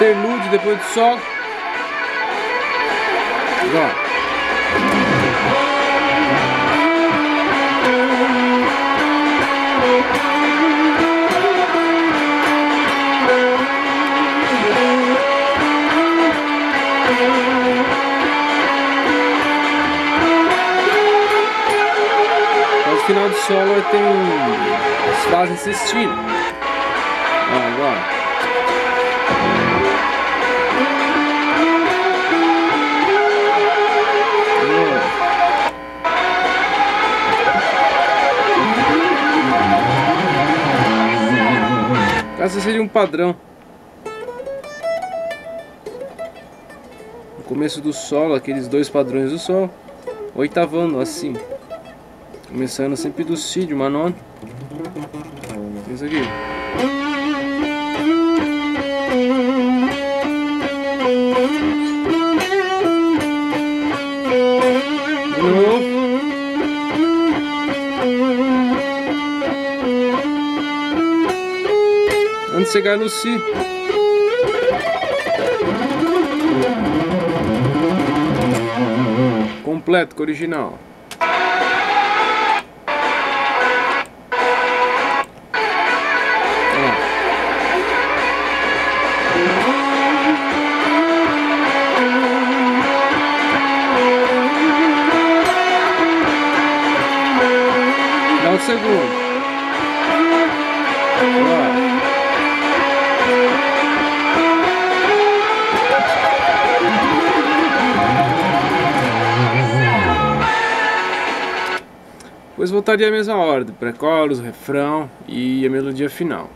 interlúdio depois do solo. Mas o final do solo tem fases nesse estilo. Ó, agora. Essa seria um padrão. No começo do solo, aqueles dois padrões do solo. Oitavando, assim. Começando sempre do Si de uma nona. Isso aqui. Novo. Chegar no Si. Completo com original. Segundo. Depois voltaria a mesma ordem, pré-coros, refrão e a melodia final.